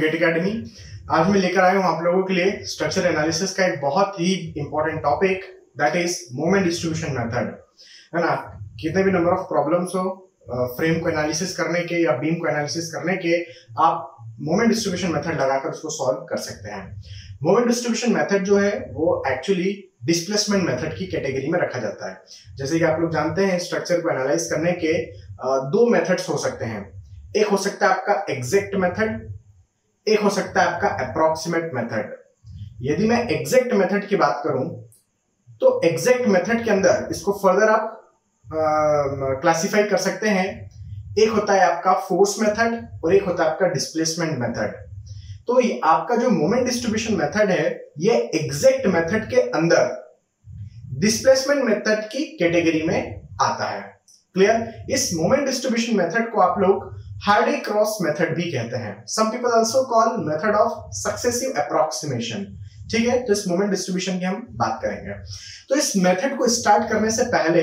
Gate academy आज मैं लेकर आया हूँ आप लोगों के लिए स्ट्रक्चर एनालिसिस का एक बहुत ही important topic that is moment distribution method है ना? कितने भी नंबर ऑफ़ प्रॉब्लम्स हो फ्रेम को एनालिसिस करने के या बीम को एनालिसिस करने के, आप मोमेंट डिस्ट्रीब्यूशन मेथड लगाकर उसको सॉल्व कर सकते हैं। मोमेंट डिस्ट्रीब्यूशन मेथड जो है, वो एक्चुअली डिस्प्लेसमेंट मेथड की कैटेगरी में रखा जाता है। जैसे कि आप लोग जानते हैं स्ट्रक्चर को एनालाइज करने के दो मेथड्स हो सकते हैं। एक हो सकता है आपका एग्जैक्ट मेथड एक हो सकता है आपका अप्रोक्सीमेट मेथड यदि मैं एग्जैक्ट मेथड की बात करूँ तो एग्जैक्ट मेथड के अंदर इसको फर्दर आप क्लासिफाई कर सकते हैं। एक होता है आपका फोर्स मेथड और एक होता है आपका डिस्प्लेसमेंट मेथड तो ये आपका जो मोमेंट डिस्ट्रीब्यूशन मेथड है, ये एग्जैक्ट मेथड के अंदर डिस्प्लेसमेंट मेथड की कैटेगरी में आता है। क्लियर इस मोमेंट डिस्ट्रीब्यूशन मेथड को आप लोग हार्डी क्रॉस मेथड भी कहते हैं। Some people also call method of successive approximation ठीक है तो इस मोमेंट डिस्ट्रीब्यूशन की हम बात करेंगे। तो इस मेथड को स्टार्ट करने से पहले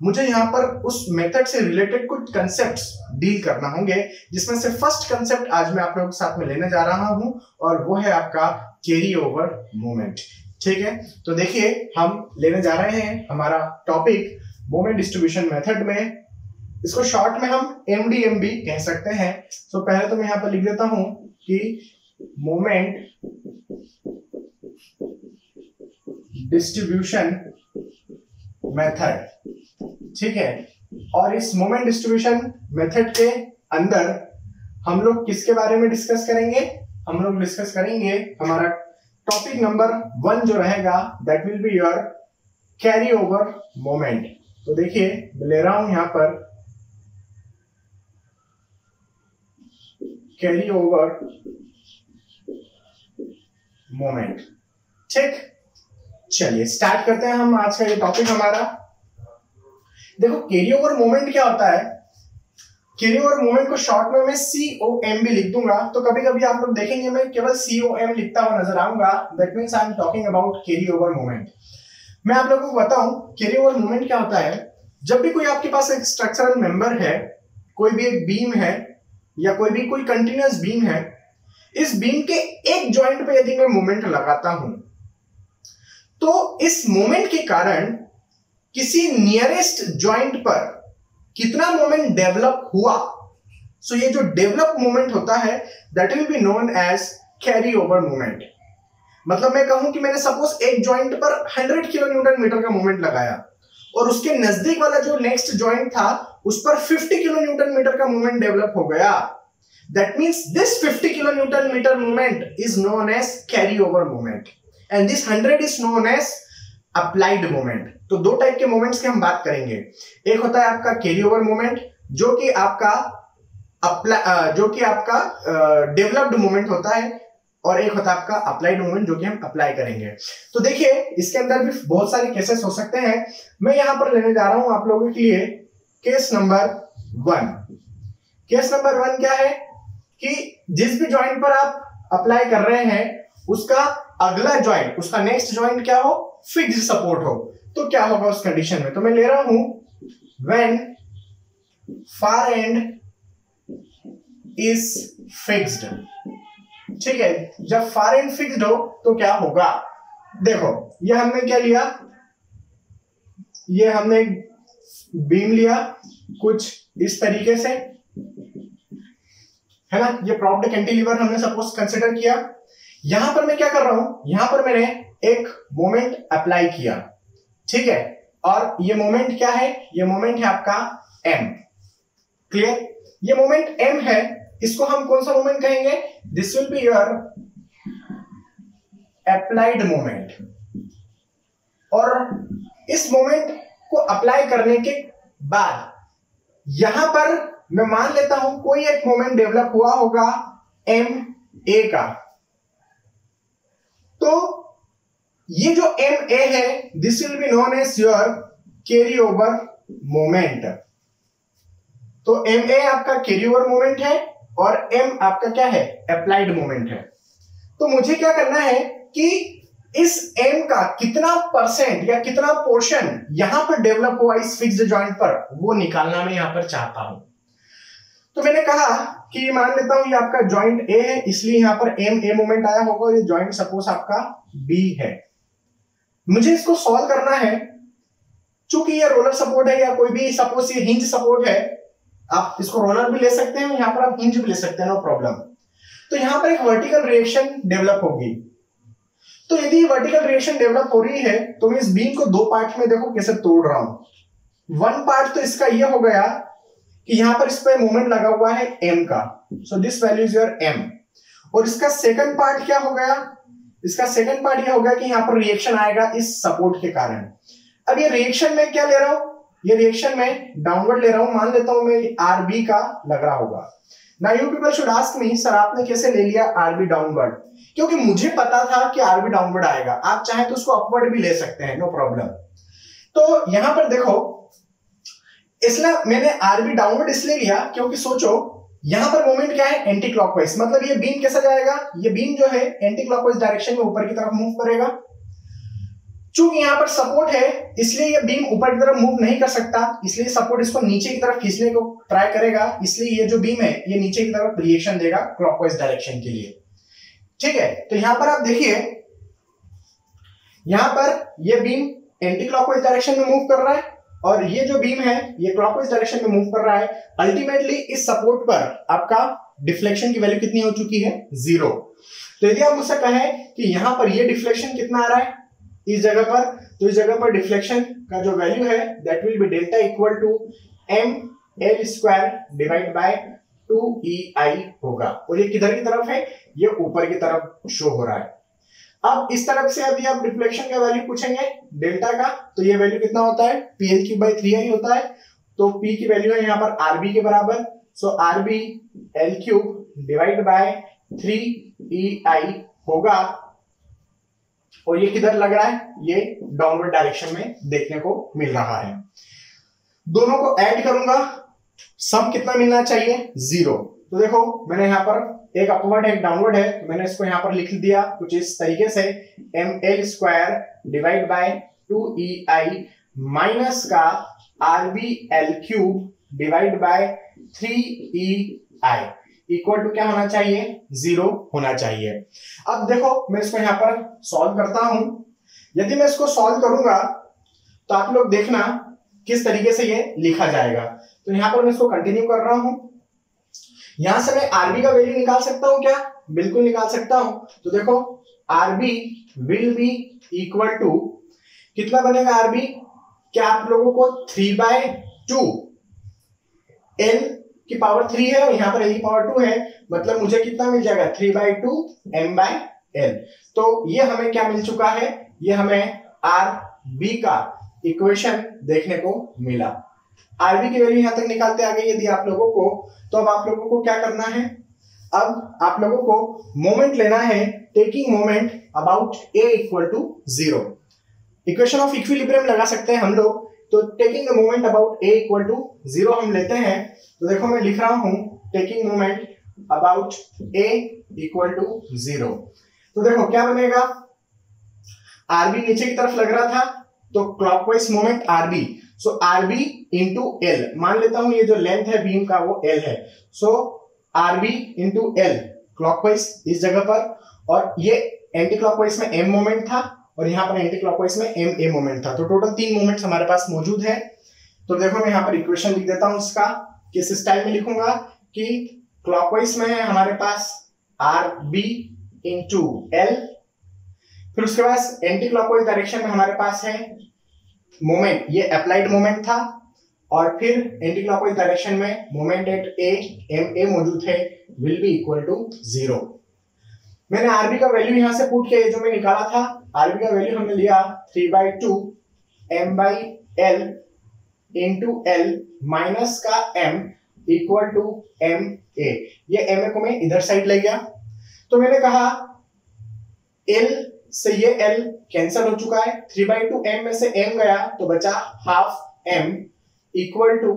मुझे यहाँ पर उस मेथड से रिलेटेड कुछ कंसेप्ट डील करना होंगे, जिसमें से फ़र्स्ट कंसेप्ट आज मैं आप लोगों के साथ में लेने जा रहा हूँ, और वो है आपका कैरी ओवर मोमेंट ठीक है तो देखिए, हम लेने जा रहे हैं हमारा टॉपिक मोमेंट डिस्ट्रीब्यूशन मेथड में इसको शॉर्ट में हम एम डी एम भी कह सकते हैं। तो पहले तो मैं यहाँ पर लिख देता हूँ कि मोमेंट डिस्ट्रीब्यूशन मेथड ठीक है? और इस मोमेंट डिस्ट्रीब्यूशन मेथड के अंदर हम लोग किसके बारे में डिस्कस करेंगे? हम लोग डिस्कस करेंगे हमारा टॉपिक नंबर वन जो रहेगा that will be your carry over moment तो देखिए ले रहा हूँ यहाँ पर कैरी ओवर मोमेंट ठीक? चलिए स्टार्ट करते हैं हम आज का ये टॉपिक हमारा। देखो कैरी ओवर मोमेंट क्या होता है? कैरी ओवर मोमेंट को शॉर्ट में मैं सी ओ एम भी लिख दूँगा। तो कभी कभी आप लोग देखेंगे, मैं केवल सी ओ एम लिखता हुआ नज़र आऊँगा। That means I am talking about carry over moment मैं आप लोगों को बताऊँ कैरी ओवर मोमेंट क्या होता है? जब भी कोई आपके पास एक स्ट्रक्चरल मेंबर है, कोई भी एक बीम है या कोई भी, कोई कंटिन्यूस बीम है, इस बीम के एक जॉइंट पे यदि मैं मोमेंट लगाता हूँ तो इस मोमेंट के कारण किसी नियरेस्ट जॉइंट पर कितना मोमेंट डेवलप हुआ? सो so ये जो डेवलप मोमेंट होता है that will be known as carry over moment मतलब मैं कहूँ कि मैंने सपोज़ एक जॉइंट पर 100 किलो न्यूटन मीटर का मोमेंट लगाया, और उसके नज़दीक वाला जो नेक्स्ट जॉइंट था उस पर 50 किलो न्यूटन मीटर का मूवमेंट डेवलप हो गया। That means this 50 kilo newton metre movement is known as carry over movement and this 100 is known as applied movement तो दो टाइप के मूवमेंट्स की हम बात करेंगे। एक होता है आपका कैरी ओवर मूवमेंट जो कि आपका जो कि आपका डेवलप्ड मूवमेंट होता है, और एक होता है आपका अप्लाइड मूवमेंट जो कि हम अप्लाई करेंगे। तो देखिए, इसके अंदर भी बहुत सारे केसेस हो सकते हैं। मैं यहाँ पर लेने जा रहा हूँ आप लोगों के लिए। Case number one. Case number one क्या है कि जिस भी ज्वाइंट पर आप अप्लाई कर रहे हैं, उसका अगला ज्वाइंट उसका नेक्स्ट ज्वाइंट क्या हो? फिक्स सपोर्ट हो। तो क्या होगा उस कंडीशन में? तो मैं ले रहा हूँ when far end is fixed ठीक है? जब फार एंड फिक्स्ड हो तो क्या होगा? देखो, ये हमने क्या लिया? ये हमने बीम लिया, कुछ इस तरीके से। है ना? ये प्रॉप्ड कैंटिलीवर हमने सपोज़ कंसिडर किया। यहाँ पर मैं क्या कर रहा हूँ? यहाँ पर मैंने एक मोमेंट अप्लाई किया। ठीक है? और ये मोमेंट क्या है? ये मोमेंट है आपका एम क्लियर ये मोमेंट एम है। इसको हम कौन सा मोमेंट कहेंगे? This will be your applied moment और इस मोमेंट को अप्लाई करने के बाद। यहाँ पर मैं मान लेता हूँ, कोई एक मोमेंट डेवलप हुआ होगा एम ए का। तो ये जो एम ए है this will be known as your carry over moment तो एम ए आपका कैरी ओवर मोमेंट है और एम आपका क्या है? अप्लाइड मोमेंट है। तो मुझे क्या करना है कि इस एम का कितना परसेंट या कितना पोर्शन यहाँ पर डेवलप हुआ इस फिक्स्ड जॉइंट पर, वो निकालना मैं यहाँ पर चाहता हूँ। तो मैंने कहा कि मान लेता हूँ ये आपका जॉइंट ए है, इसलिए यहाँ पर एम ए मोमेंट आया होगा ये जॉइंट सपोज़ आपका बी है। मुझे इसको सॉल्व करना है। चूँकि ये रोलर सपोर्ट है या कोई भी सपोज़ ये हिंज सपोर्ट है, आप इसको रोलर भी ले सकते हैं, यहाँ पर आप हिंज भी ले सकते हैं नो प्रॉब्लम तो यहाँ पर एक वर्टिकल रिएक्शन डेवलप होगी। तो यदि वर्टिकल रिएक्शन डेवलप हो रही है तो मैं इस बीम को दो पार्ट में देखो कैसे तोड़ रहा हूँ। वन पार्ट तो इसका यह हो गया कि यहाँ पर इस पर मोमेंट लगा हुआ है एम का। So this value is your M और इसका सेकंड पार्ट क्या हो गया? इसका सेकंड पार्ट यह हो गया कि यहाँ पर रिएक्शन आएगा इस सपोर्ट के कारण। अब ये रिएक्शन में क्या ले रहा हूँ? ये रिएक्शन में डाउनवर्ड ले रहा हूँ। मान लेता हूँ मैं आरबी का लग रहा होगा। ना you people should ask me sir, आपने कैसे ले लिया आरबी डाउनवर्ड क्योंकि मुझे पता था कि आरबी डाउनवर्ड आएगा। आप चाहे तो उसको अपवर्ड भी ले सकते हैं नो प्रॉब्लम तो यहाँ पर देखो इसलिए मैंने आरबी डाउनवर्ड इसलिए लिया क्योंकि सोचो, यहाँ पर मोमेंट क्या है? एंटी क्लॉकवाइज मतलब ये बीम कैसा जाएगा? ये बीम जो है एंटी क्लॉकवाइज डायरेक्शन में ऊपर की तरफ़ मूव करेगा। चूँकि यहाँ पर सपोर्ट है, इसलिए ये बीम ऊपर की तरफ़ मूव नहीं कर सकता। इसलिए सपोर्ट इसको नीचे की तरफ़ खींचने को ट्राई करेगा। इसलिए ये जो बीम है, ये नीचे की तरफ़ रिएक्शन देगा क्लॉकवाइज डायरेक्शन के लिए। ठीक है? तो यहाँ पर आप देखिए, यहाँ पर ये बीम एंटी क्लॉकवाइज डायरेक्शन में मूव कर रहा है और ये जो बीम है, ये क्लॉकवाइज डायरेक्शन में मूव कर रहा है। अल्टीमेटली इस सपोर्ट पर आपका डिफ्लेक्शन की वैल्यू कितनी हो चुकी है? ज़ीरो तो यदि आप मुझसे कहें कि यहाँ पर ये डिफ्लेक्शन कितना आ रहा है इस जगह पर तो इस जगह पर डिफ्लेक्शन का जो वैल्यू है that will be delta equal to M L square divide by two E I होगा। और ये किधर की तरफ़ है? ये ऊपर की तरफ़ शो हो रहा है। अब इस तरफ़ से अभी आप डिफ्लेक्शन का वैल्यू पूछेंगे डेल्टा का तो ये वैल्यू कितना होता है? P L cube by three I होता है। तो पी की वैल्यू है यहाँ पर आरबी के बराबर। So RB L cube divide by three E I होगा। और ये किधर लग रहा है? ये डाउनवर्ड डायरेक्शन में देखने को मिल रहा है। दोनों को ऐड करूँगा। सम कितना मिलना चाहिए? ज़ीरो। तो देखो, मैंने यहाँ पर एक अपवर्ड, एक डाउनवर्ड है तो मैंने इसको यहाँ पर लिख दिया कुछ इस तरीके से। M L square divide by two E I minus का R B L cube divide by three E I equal to क्या होना चाहिए? ज़ीरो होना चाहिए। अब देखो, मैं इसको यहाँ पर सॉल्व करता हूँ। यदि मैं इसको सॉल्व करूँगा तो आप लोग देखना किस तरीके से ये लिखा जाएगा। तो यहाँ पर मैं इसको कंटिन्यू कर रहा हूँ। यहाँ से मैं आरबी का वैल्यू निकाल सकता हूँ क्या? बिल्कुल निकाल सकता हूँ। तो देखो RB will be equal to कितना बनेगा आरबी क्या आप लोगों को थ्री बाय टू एल की पावर थ्री है और यहाँ पर एल की पावर टू है मतलब मुझे कितना मिल जाएगा? Three by two M by L तो ये हमें क्या मिल चुका है? ये हमें आर बी का इक्वेशन देखने को मिला। आरबी की वैल्यू यहाँ तक निकालते आ गई यदि आप लोगों को तो अब आप लोगों को क्या करना है? अब आप लोगों को मोमेंट लेना है taking moment about A equal to zero equation of equilibrium लगा सकते हैं हम लोग। तो taking the moment about A equal to zero हम लेते हैं। तो देखो मैं लिख रहा हूँ taking moment about A equal to zero तो देखो क्या बनेगा? आरबी नीचे की तरफ़ लग रहा था तो clockwise moment RB so RB into L मान लेता हूँ ये जो लेंथ है बीम का, वो एल है. So RB into L clockwise इस जगह पर. और ये एंटी क्लॉकवाइज में एम मोमेंट था और यहाँ पर एंटी क्लॉकवाइज में एम ए मोमेंट था. तो टोटल तीन मोमेंट्स हमारे पास मौजूद है. तो देखो मैं यहाँ पर इक्वेशन लिख देता हूँ इसका. किस स्टाइल में लिखूँगा? कि क्लॉकवाइज में है हमारे पास आर बी इंटू एल फिर उसके बाद एंटी क्लॉकवाइज डायरेक्शन में हमारे पास है मोमेंट ये अप्लाइड मोमेंट था. और फिर एंटी डायरेक्शन में moment at A M A मौजूद है will be equal to zero मैंने आरबी का वैल्यू यहाँ से पुट किया जो मैं निकाला था आरबी का वैल्यू हमने लिया three by two M by L into L minus का M equal to M A ये एम ए को मैं इधर साइड ले गया। तो मैंने कहा एल से ये एल कैंसिल हो चुका है थ्री बाई टू एम में से एम गया तो बचा half M equal to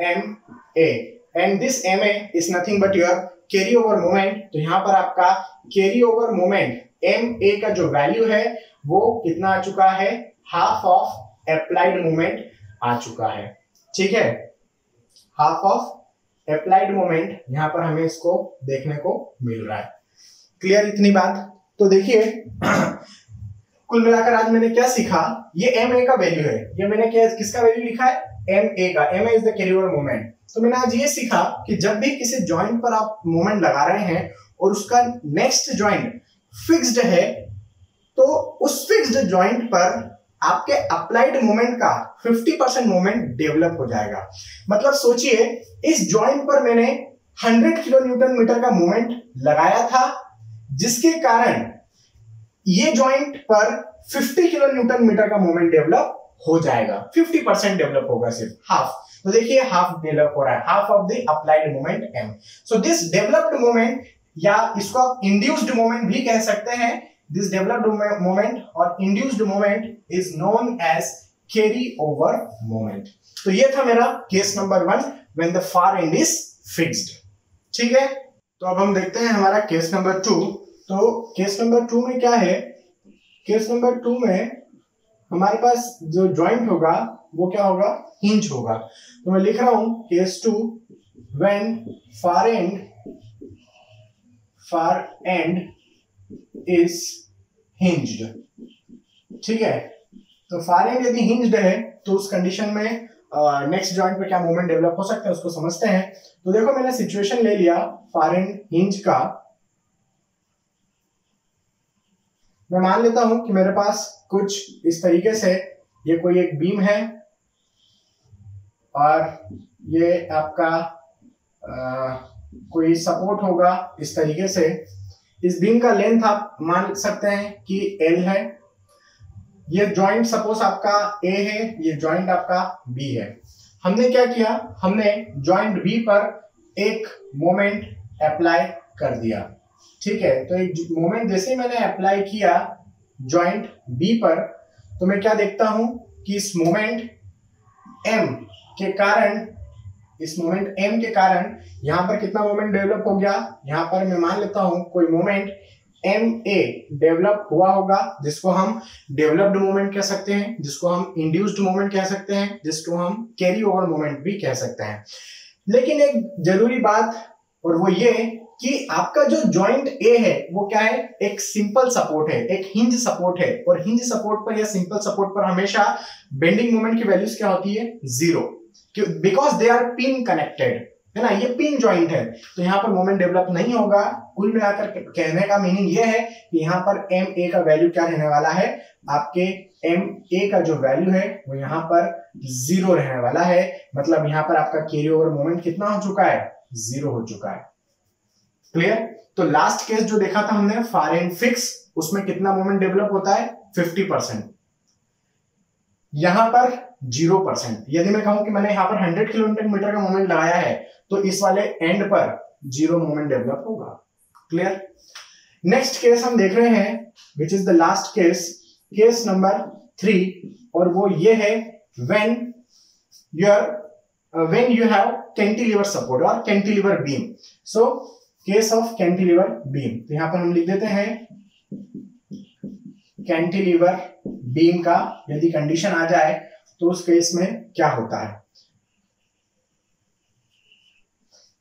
M A and this M A is nothing but your carry over moment तो यहाँ पर आपका carry over moment M A का जो वैल्यू है, वो कितना आ चुका है? हाफ़ ऑफ़ अप्लाइड मोमेंट आ चुका है। ठीक है? हाफ़ ऑफ़ अप्लाइड मोमेंट यहाँ पर हमें इसको देखने को मिल रहा है। क्लियर इतनी बात? तो देखिए, कुल मिलाकर आज मैंने क्या सीखा? ये एम ए का वैल्यू है। ये मैंने क्या किसका वैल्यू लिखा है? एम ए का M A is the carrier moment तो मैंने आज ये सीखा कि जब भी किसी जॉइंट पर आप मोमेंट लगा रहे हैं और उसका नेक्स्ट जॉइंट फिक्स्ड है तो उस फिक्स्ड जॉइंट पर आपके अप्लाइड मोमेंट का 50 परसेंट मोमेंट डेवलप हो जाएगा। मतलब सोचिए, इस जॉइंट पर मैंने 100 किलो न्यूटन मीटर का मोमेंट लगाया था, जिसके कारण ये जॉइंट पर 50 किलो न्यूटन मीटर का मोमेंट डेवलप हो जाएगा। 50 परसेंट डेवलप होगा सिर्फ़। हाफ़ तो देखिए हाफ़ डेवलप हो रहा है। Half of the applied moment M so this developed moment या इसको आप इंड्यूस्ड मोमेंट भी कह सकते हैं। दिस डेवलप्ड मोमेंट और induced moment is known as carry over moment तो ये था मेरा case number one when the far end is fixed ठीक है? तो अब हम देखते हैं हमारा केस नंबर टू तो केस नंबर टू में क्या है? केस नंबर टू में हमारे पास जो ज्वाइंट होगा वो क्या होगा? हिंज होगा। तो मैं लिख रहा हूँ case two when far end far end is hinged ठीक है? तो फार एंड यदि हिंज्ड है तो उस कंडीशन में नेक्स्ट uh, जॉइंट पे क्या मूवमेंट डेवलप हो सकता है उसको समझते हैं। तो देखो मैंने सिचुएशन ले लिया फार एंड हिंज का। मैं मान लेता हूँ कि मेरे पास कुछ इस तरीके से ये कोई एक बीम है और ये आपका आ, कोई सपोर्ट होगा इस तरीके से। इस बीम का लेंथ आप मान सकते हैं कि एल है। ये जॉइंट सपोज़ आपका ए है ये जॉइंट आपका बी है। हमने क्या किया? हमने जॉइंट बी पर एक मोमेंट अप्लाई कर दिया। ठीक है तो एक मोमेंट जैसे मैंने अप्लाई किया जॉइंट बी पर तो मैं क्या देखता हूँ कि इस मोमेंट एम के कारण, इस मोमेंट एम के कारण यहाँ पर कितना मोमेंट डेवलप हो गया? यहाँ पर मैं मान लेता हूँ कोई मोमेंट एम ए डेवलप हुआ होगा, जिसको हम डेवलप्ड मोमेंट कह सकते हैं, जिसको हम इंड्यूस्ड मोमेंट कह सकते हैं, जिसको हम कैरी ओवर मोमेंट भी कह सकते हैं। लेकिन एक ज़रूरी बात, और वो ये कि आपका जो जॉइंट ए है, वो क्या है? एक सिंपल सपोर्ट है, एक हिंज सपोर्ट है। और हिंज सपोर्ट पर या सिंपल सपोर्ट पर हमेशा बेंडिंग मोमेंट की वैल्यूज़ क्या होती है? Zero because they are pin connected है ना? ये पिन जॉइंट है। तो यहाँ पर मोमेंट डेवलप नहीं होगा। कुल मिलाकर कहने का मीनिंग ये है कि यहाँ पर एम ए का वैल्यू क्या रहने वाला है? आपके एम ए का जो वैल्यू है, वो यहाँ पर ज़ीरो रहने वाला है। मतलब यहाँ पर आपका कैरी ओवर मोमेंट कितना हो चुका है? ज़ीरो हो चुका है। क्लियर तो लास्ट केस जो देखा था हमने फार एंड फिक्स उसमें कितना मोमेंट डेवलप होता है? फिफ्टी परसेंट यहाँ पर ज़ीरो परसेंट यदि मैं कहूँ कि मैंने यहाँ पर हंड्रेड किलोमीटर मीटर का मोमेंट लगाया है तो इस वाले एंड पर ज़ीरो मोमेंट डेवलप होगा. क्लियर नेक्स्ट केस हम देख रहे हैं which is the last case case number three और वो ये है when your when you have cantilever support और cantilever beam so case of cantilever beam तो यहाँ पर हम लिख देते हैं कैंटिलीवर बीम का यदि कंडीशन आ जाए तो उस केस में क्या होता है?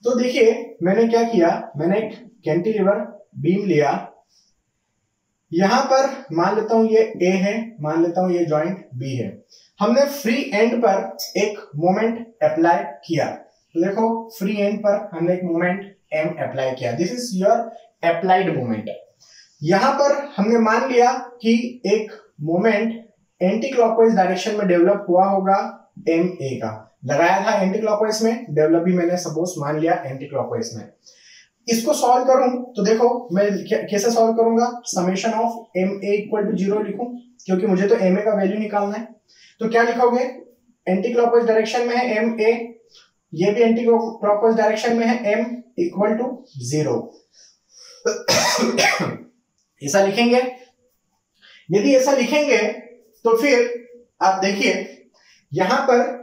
तो देखिए, मैंने क्या किया? मैंने एक कैंटिलीवर बीम लिया। यहाँ पर मान लेता हूँ ये ए है, मान लेता हूँ ये जॉइंट बी है। हमने फ्री एंड पर एक मोमेंट अप्लाई किया। तो देखो फ्री एंड पर हमने एक मोमेंट एम अप्लाई किया। This is your applied moment यहाँ पर हमने मान लिया कि एक मोमेंट एंटी क्लॉकवाइज डायरेक्शन में डेवलप हुआ होगा एम ए का। लगाया था एंटी क्लॉकवाइज में डेवलप भी मैंने सपोज़ मान लिया एंटी क्लॉकवाइज में। इसको सॉल्व करूँ तो देखो, मैं कैसे सॉल्व करूँगा? Summation of M A equal to zero लिखूं, क्योंकि मुझे तो एम ए का वैल्यू निकालना है। तो क्या लिखोगे? एंटी क्लॉकवाइज डायरेक्शन में है एम ए ये भी एंटी क्लॉकवाइज डायरेक्शन में है एम इक्वल टू ज़ीरो ऐसा लिखेंगे। यदि ऐसा लिखेंगे तो फिर आप देखिए, यहाँ पर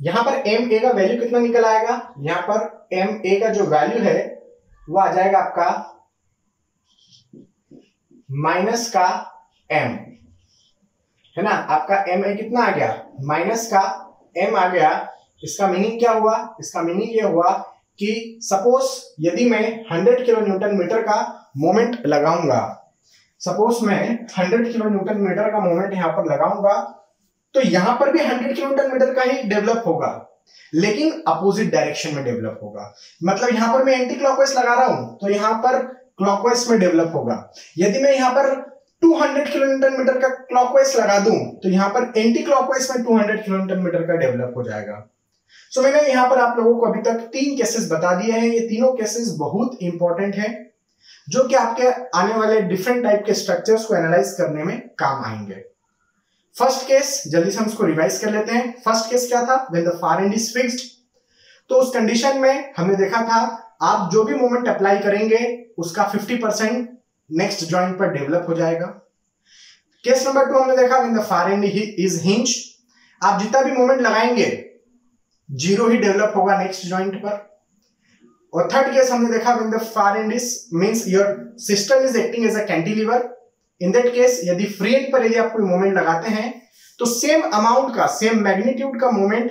यहाँ पर एम ए का वैल्यू कितना निकल आएगा? यहाँ पर एम ए का जो वैल्यू है, वो आ जाएगा आपका माइनस का एम है ना? आपका एम ए कितना आ गया? माइनस का एम आ गया इसका मीनिंग क्या हुआ? इसका मीनिंग ये हुआ कि सपोज़ यदि मैं 100 किलो न्यूटन मीटर का मोमेंट लगाऊँगा सपोज़ मैं 100 किलो न्यूटन मीटर का मोमेंट यहाँ पर लगाऊँगा तो यहाँ पर भी 100 किलो न्यूटन मीटर का ही डेवलप होगा, लेकिन अपोजिट डायरेक्शन में डेवलप होगा। मतलब यहाँ पर मैं एंटी क्लॉकवाइज लगा रहा हूँ तो यहाँ पर क्लॉकवाइज में डेवलप होगा। यदि मैं यहाँ पर 200 किलोमीटर मीटर का क्लॉकवाइज लगा दूँ तो यहाँ पर एंटी क्लॉकवाइज में 200 किलोमीटर मीटर का डेवलप हो जाएगा। सो मैंने यहाँ पर आप लोगों को अभी तक तीन केसेस बता दिए हैं। ये तीनों केसेस बहुत इंपॉर्टेंट है, जो कि आपके आने वाले डिफरेंट टाइप के स्ट्रक्चर्स को एनालाइज करने में काम आएँगे। फ़र्स्ट केस जल्दी से हम इसको रिवाइज कर लेते हैं। फ़र्स्ट केस क्या था? When the far end is fixed तो उस कंडीशन में हमने देखा था, आप जो भी मोमेंट अप्लाई करेंगे, उसका 50 परसेंट नेक्स्ट ज्वाइंट पर डेवलप हो जाएगा। केस नंबर टू हमने देखा the far end is hinge आप जितना भी मोमेंट लगाएँगे ज़ीरो ही डेवलप होगा नेक्स्ट ज्वाइंट पर। और थर्ड केस हमने देखा the far end is means your system is acting as a cantilever in that case यदि फ्री एंड पर यदि आप कोई मोमेंट लगाते हैं तो सेम अमाउंट का सेम मैग्नीट्यूड का मोमेंट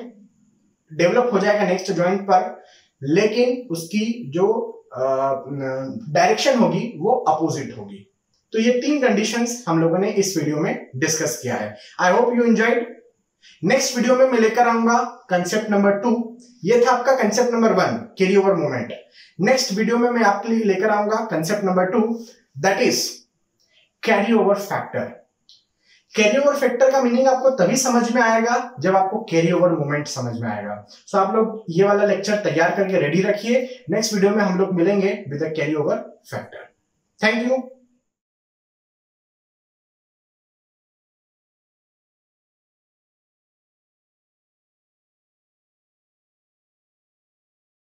डेवलप हो जाएगा नेक्स्ट ज्वाइंट पर। लेकिन उसकी जो डायरेक्शन होगी, वो अपोजिट होगी। तो ये तीन कंडीशंस हम लोगों ने इस वीडियो में डिस्कस किया है। I hope you enjoyed next video में मैं लेकर आऊँगा कंसेप्ट नंबर टू ये था आपका concept number one carry over movement next video में मैं आपके लिए लेकर आऊँगा concept number two that is carry over factor carry over factor का मीनिंग आपको तभी समझ में आएगा जब आपको कैरी ओवर मूवमेंट समझ में आएगा. सो so, आप लोग ये वाला लेक्चर तैयार करके रेडी रखिए. नेक्स्ट वीडियो में हम लोग मिलेंगे with carry over factor thank you